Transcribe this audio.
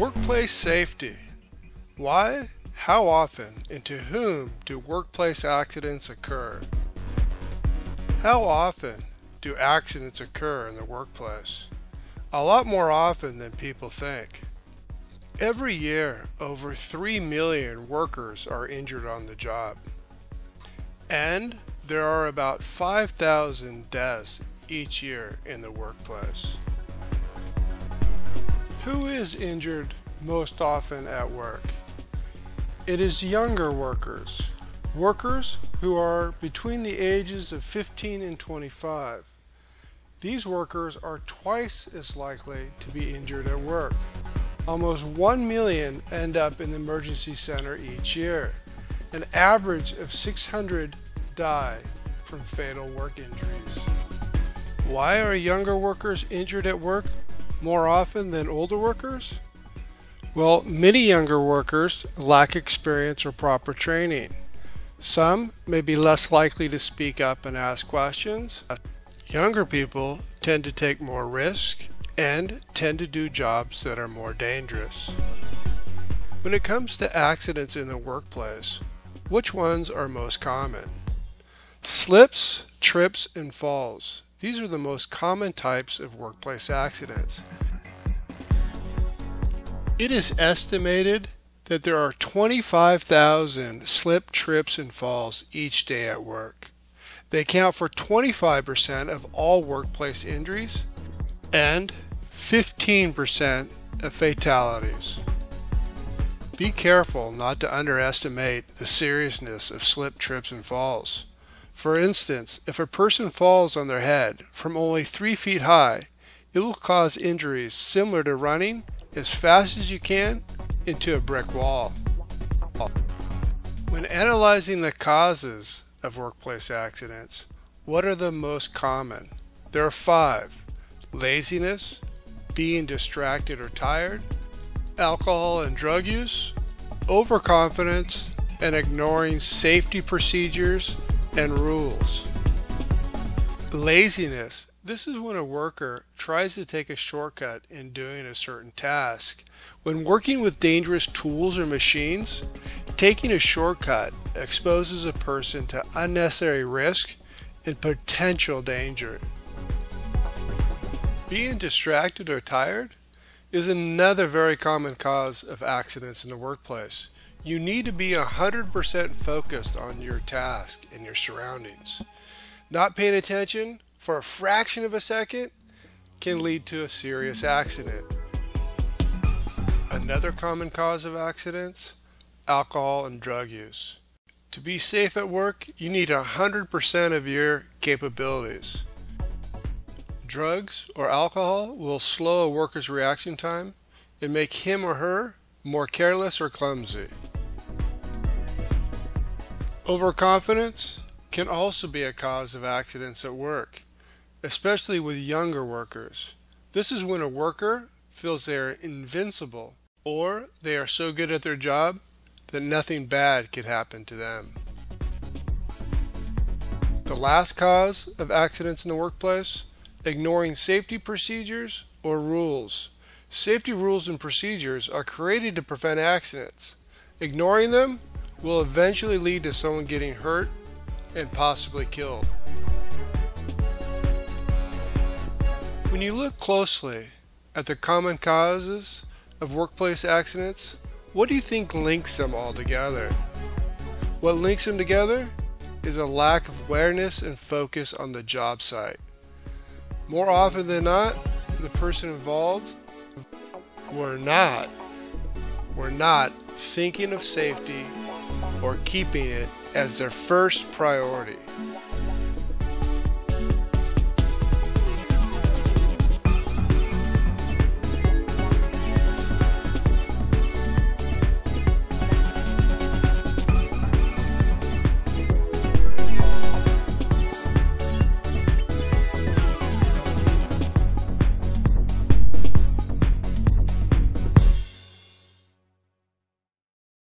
Workplace safety. Why, how often, and to whom do workplace accidents occur? How often do accidents occur in the workplace? A lot more often than people think. Every year, over 3 million workers are injured on the job. And there are about 5,000 deaths each year in the workplace. Who is injured most often at work? It is younger workers, workers who are between the ages of 15 and 25. These workers are twice as likely to be injured at work. Almost 1 million end up in the emergency center each year. An average of 600 die from fatal work injuries. Why are younger workers injured at work more often than older workers? Well, many younger workers lack experience or proper training. Some may be less likely to speak up and ask questions. Younger people tend to take more risk and tend to do jobs that are more dangerous. When it comes to accidents in the workplace, which ones are most common? Slips, trips, and falls. These are the most common types of workplace accidents. It is estimated that there are 25,000 slip, trips, and falls each day at work. They account for 25% of all workplace injuries and 15% of fatalities. Be careful not to underestimate the seriousness of slip, trips, and falls. For instance, if a person falls on their head from only 3 feet high, it will cause injuries similar to running as fast as you can into a brick wall. When analyzing the causes of workplace accidents, what are the most common? There are five laziness, being distracted or tired, alcohol and drug use, overconfidence, and ignoring safety procedures and rules. Laziness. This is when a worker tries to take a shortcut in doing a certain task. When working with dangerous tools or machines, taking a shortcut exposes a person to unnecessary risk and potential danger. Being distracted or tired is another very common cause of accidents in the workplace. You need to be 100% focused on your task and your surroundings. Not paying attention for a fraction of a second can lead to a serious accident. Another common cause of accidents alcohol and drug use. To be safe at work, you need 100% of your capabilities. Drugs or alcohol will slow a worker's reaction time and make him or her more careless or clumsy. Overconfidence can also be a cause of accidents at work, especially with younger workers. This is when a worker feels they are invincible or they are so good at their job that nothing bad could happen to them. The last cause of accidents in the workplace ignoring safety procedures or rules. Safety rules and procedures are created to prevent accidents. Ignoring them will eventually lead to someone getting hurt and possibly killed. When you look closely at the common causes of workplace accidents, what do you think links them all together? What links them together is a lack of awareness and focus on the job site. More often than not, the person involved were not were not thinking of safety or keeping it as their first priority.